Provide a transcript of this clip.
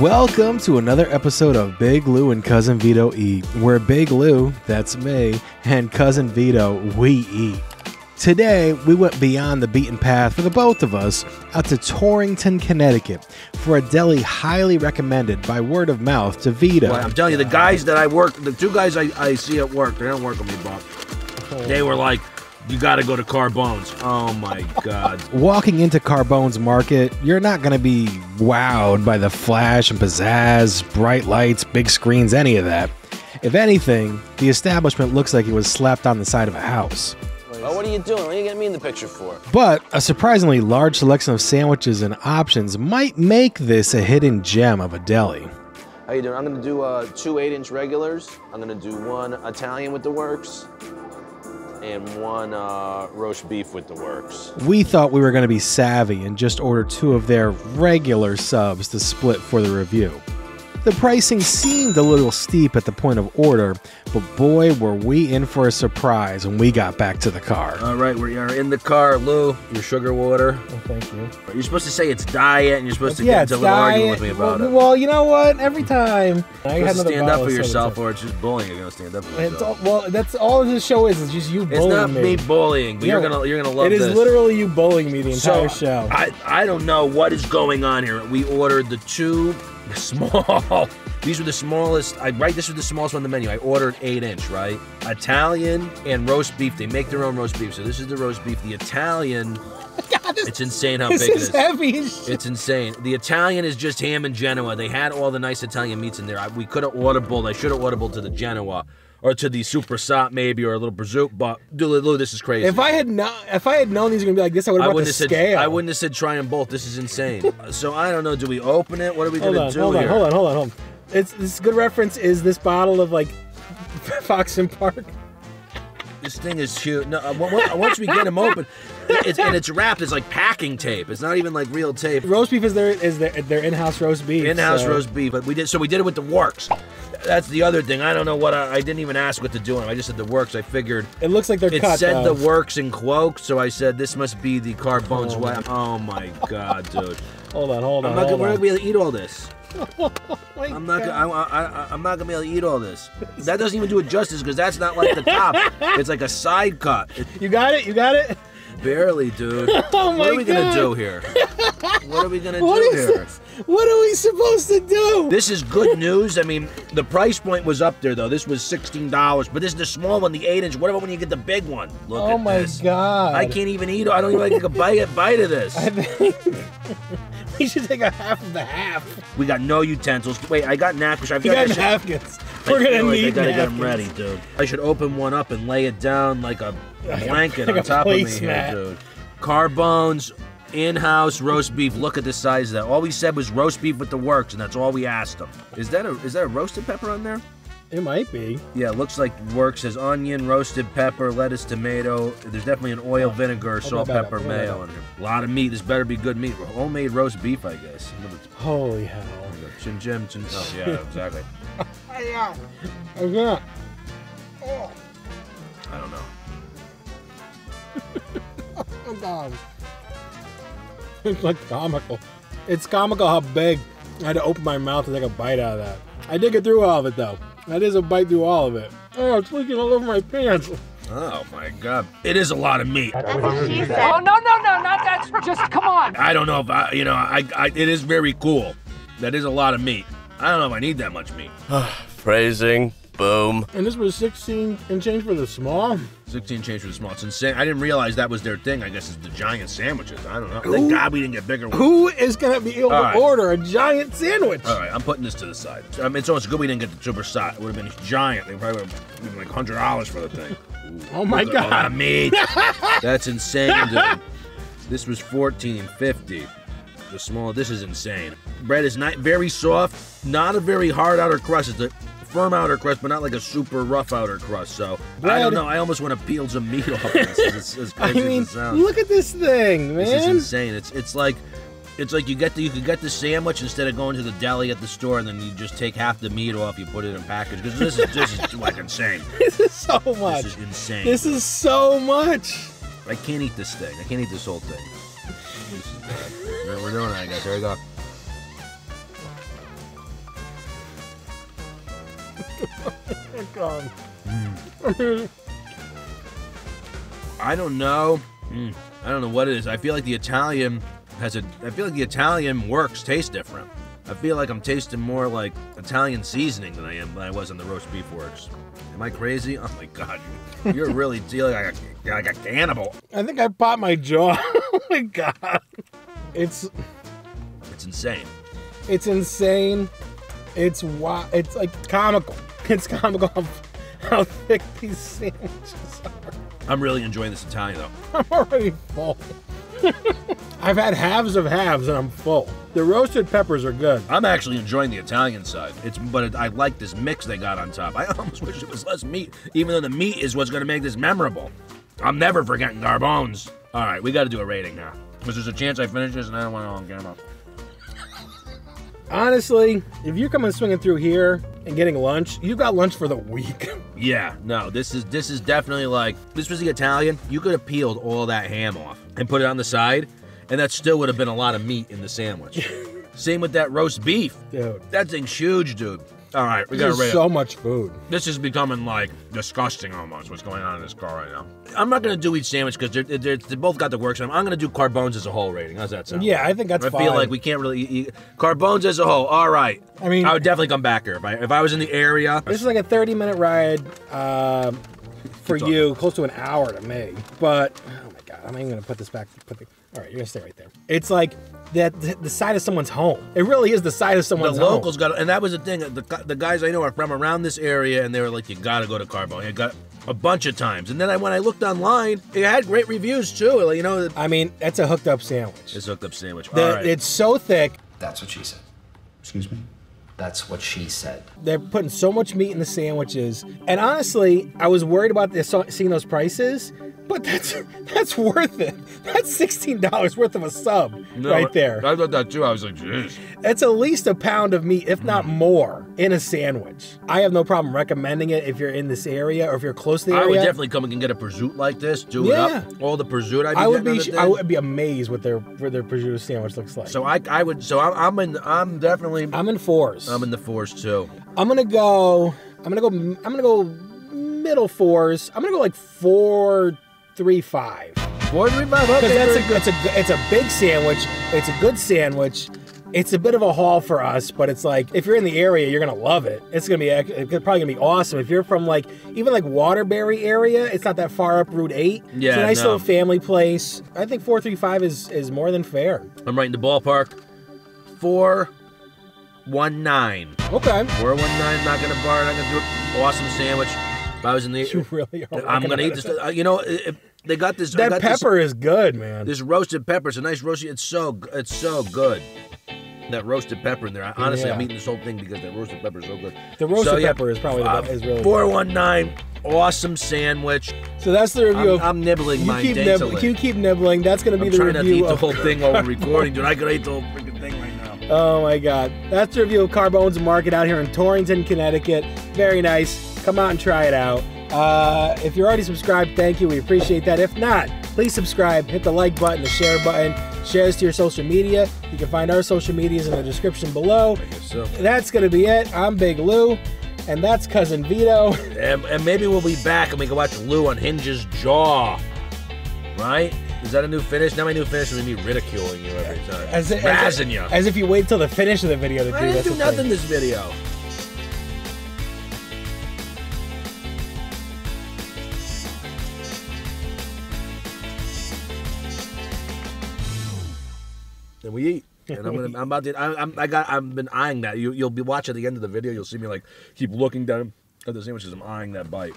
Welcome to another episode of Big Lou and Cousin Vito Eat, where Big Lou, that's me, and Cousin Vito, we eat. Today, we went beyond the beaten path for the both of us out to Torrington, Connecticut for a deli highly recommended by word of mouth to Vito. Boy, I'm telling you, the guys that I work, the two guys I, I see at work, they don't work with me, but they were like, you got to go to Carbones. Oh my God. Walking into Carbone's Market, you're not going to be wowed by the flash and pizzazz, bright lights, big screens, any of that. If anything, the establishment looks like it was slapped on the side of a house. Well, what are you doing? What are you getting me in the picture for? But a surprisingly large selection of sandwiches and options might make this a hidden gem of a deli. How you doing? I'm gonna do uh, two eight-inch regulars. I'm gonna do one Italian with the works, and one uh, roast beef with the works. We thought we were going to be savvy and just order two of their regular subs to split for the review. The pricing seemed a little steep at the point of order, but boy, were we in for a surprise when we got back to the car. All right, we are in the car, Lou. Your sugar water. Oh, thank you. You're supposed to say it's diet, and you're supposed to yeah, get into a little diet. argument with me about well, it. well, you know what? Every time I You're had supposed to stand up for yourself, or it's just bullying. You're gonna stand up for yourself. all, well, that's all this show is. Is just you bullying It's not me. me bullying, but you're gonna you're gonna love It is this. literally you bullying me the entire So, show. I, I don't know what is going on here. We ordered the two small. These were the smallest. I right. This was the smallest one on the menu. I ordered eight inch, right? Italian and roast beef. They make their own roast beef. So this is the roast beef. The Italian. God, it's insane how this big it is is. It's insane. The Italian is just ham and Genoa. They had all the nice Italian meats in there. I, we could have audible. I should have audible to the Genoa or to the Super Sop maybe or a little Brazook. But dude, this is crazy. If I had not, if I had known these were gonna be like this, I would have wouldn't the said scale. I wouldn't have said try them both. This is insane. so I don't know. Do we open it? What are we Hold gonna on, do hold on, hold on, hold on, hold on. It's this good reference is this bottle of like Fox and Park. This thing is huge. No, uh, on- on- once we get them open, it's, and it's wrapped. It's like packing tape. It's not even like real tape. Roast beef is their is their, their in-house roast beef. In-house so- roast beef, but we did so we did it with the works. That's the other thing. I don't know what I, I didn't even ask what to do. I just said the works. I figured It looks like they're it cut. said though. the works in quotes, so I said this must be the Carbones Oh. way. Oh my god, dude! Hold on, hold on. I'm not gonna we're on. not gonna be able to eat all this. Oh my I'm not. God. Gonna, I, I, I, I'm not gonna be able to eat all this. That doesn't even do it justice because that's not like the top. it's like a side cut. You got it. You got it. Barely, dude. Oh what are we gonna do here? What are we gonna What do here? this? What are we supposed to do? This is good news. I mean, the price point was up there though. This was sixteen dollars, but this is the small one, the eight inch. What about when you get the big one? Look oh my this. god! I can't even eat. I don't even like a bite, a bite of this. I we should take a half of the half. We got no utensils. Wait, I got napkins. I've You got, got napkins. We're I gonna feel like need I gotta napkins. get them ready, dude. I should open one up and lay it down like a blanket like on top of me here, dude. Carbones, in-house roast beef. Look at the size of that. All we said was roast beef with the works, and that's all we asked them. Is that a is that a roasted pepper on there? It might be. Yeah, it looks like works as onion, roasted pepper, lettuce, tomato. There's definitely an oil, oh, vinegar, salt, that up, pepper, mayo in here. A lot of meat. This better be good meat. Homemade roast beef, I guess. Look at the- Holy hell! Chin chin chin. Oh yeah, exactly. Yeah. Yeah. I don't know. Oh god. It's like comical. It's comical how big. I had to open my mouth to take a bite out of that. I did get through all of it though. That is a bite through all of it. Oh, it's leaking all over my pants. Oh my god, it is a lot of meat. Oh no no no not that just come on. I don't know if I, you know, I, I, it is very cool. That is a lot of meat. I don't know if I need that much meat. Phrasing. Boom. And this was 16 and change for the small? 16 change for the small. It's insane. I didn't realize that was their thing. I guess it's the giant sandwiches. I don't know. Who, Thank God we didn't get bigger ones. Who is going to be able All to right. order a giant sandwich? All right, I'm putting this to the side. I mean, so good we didn't get the super size. It would have been giant. They probably would have been like $100 for the thing. Ooh, oh my God. A lot of meat. That's insane. This was 14.50 small. This is insane. Bread is not very soft, not a very hard outer crust. It's a firm outer crust, but not like a super rough outer crust. So bread. I don't know. I almost want to peel some meat off. This. It's, it's I mean, look at this thing, man. This is insane. It's it's like it's like you get the you could get the sandwich instead of going to the deli at the store, and then you just take half the meat off, you put it in package. Because this is this is like insane. This is so much. This is insane. This is so much. I can't eat this thing. I can't eat this whole thing. We're doing it, I guess. Here we go. Mm. I don't know. Mm. I don't know what it is. I feel like the Italian has a. I feel like the Italian works taste different. I feel like I'm tasting more like Italian seasoning than I am than I was on the roast beef works. Am I crazy? Oh my god, you're really dealing like a, like a cannibal. I think I popped my jaw. oh my God. It's It's insane. it's insane. It's wa- It's like comical. It's comical how, how thick these sandwiches are. I'm really enjoying this Italian though. I'm already full. I've had halves of halves and I'm full. The roasted peppers are good. I'm actually enjoying the Italian side. It's but it, I like this mix they got on top. I almost wish it was less meat, even though the meat is what's going to make this memorable. I'm never forgetting Carbones. All right, we got to do a rating now because there's a chance I finish this and I don't want to on camera. Honestly, if you're coming swinging through here and getting lunch, you got lunch for the week. Yeah, no, this is this is definitely like this was the Italian. You could have peeled all that ham off and put it on the side, and that still would have been a lot of meat in the sandwich. Same with that roast beef. Dude, That thing's huge, dude. All right, we is so much food. This is becoming like disgusting almost. What's going on in this car right now? I'm not gonna do each sandwich because they're, they're, they both got the works. I'm gonna do Carbones as a whole rating. How's that sound? Yeah, I think that's I fine. feel like we can't really eat, eat Carbones as a whole. All right. I mean- I would definitely come back here if I if I was in the area. This is like a 30 minute ride um, for you, close to an hour to me. But oh my god, I'm not even gonna put this back. Put the, all right, you're gonna stay right there. It's like that the, the side of someone's home. It really is the side of someone's The locals home. got, and that was the thing. The, the guys I know are from around this area, and they were like, "You gotta go to Carbone." I got a bunch of times, and then I, when I looked online, it had great reviews too. Like, you know, I mean, that's a hooked up sandwich. it's a hooked up sandwich. The- All right. It's so thick. That's what she said. Excuse me? That's what she said. They're putting so much meat in the sandwiches. And honestly, I was worried about this, seeing those prices, but that's that's worth it. That's sixteen dollars worth of a sub No, right there. I thought that too. I was like, "Jeez." It's at least a pound of meat, if not more, in a sandwich. I have no problem recommending it if you're in this area or if you're close to the area. I would definitely come and get a prosciutto like this, do Yeah. it up. All the prosciutto I'd be I would be I would be amazed what their what their prosciutto sandwich looks like. So I, I would. So I'm, I'm in. I'm definitely. I'm in fours. I'm in the force too. I'm gonna go. I'm gonna go. I'm gonna go middle fours. I'm gonna go like four, three, five. Four three five. Okay, Because that's a good. it's a it's a big sandwich. It's a good sandwich. It's a bit of a haul for us, but it's like if you're in the area, you're gonna love it. It's gonna be it's probably gonna be awesome. If you're from like even like Waterbury area, it's not that far up Route Eight. it's Yeah, a nice no. little family place. I think four three five is is more than fair. I'm right in the ballpark. Four one nine. Okay, Four one nine. Not gonna bar. Not gonna do it. Awesome sandwich. If I was in the. you really are. I'm gonna eat this. Uh, you know, if they got this. That got this- pepper is good, man. This roasted pepper. It's a nice roasted. It's so. It's so good. That roasted pepper in there. I, honestly, I'm eating this whole thing because that roasted pepper is so good. The roasted So, yeah, pepper is probably the uh, best. Is really Four one nine. Awesome sandwich. So that's the review I'm, of. I'm nibbling you mine keep nibbling. You keep nibbling. That's gonna be I'm the trying not to eat review the whole thing while we're recording, dude. I could eat the whole Oh my God. That's the review of Carbones Market out here in Torrington, Connecticut. Very nice. Come out and try it out. Uh, if you're already subscribed, thank you. We appreciate that. If not, please subscribe, hit the like button, the share button, share us to your social media. You can find our social medias in the description below. So, That's going to be it. I'm Big Lou, and that's Cousin Vito. and, and maybe we'll be back and we can watch Lou on Hinge's jaw. Right? Is that a new finish? Now my new finish is me ridiculing you every time. As, if- Razzing you. as if you wait till the finish of the video to do I didn't do thing. nothing this video. And we eat. And I'm gonna. I'm about to. I, I'm. I got. I've been eyeing that. You. You'll be watching at the end of the video. You'll see me like keep looking down at the sandwiches. I'm eyeing that bite.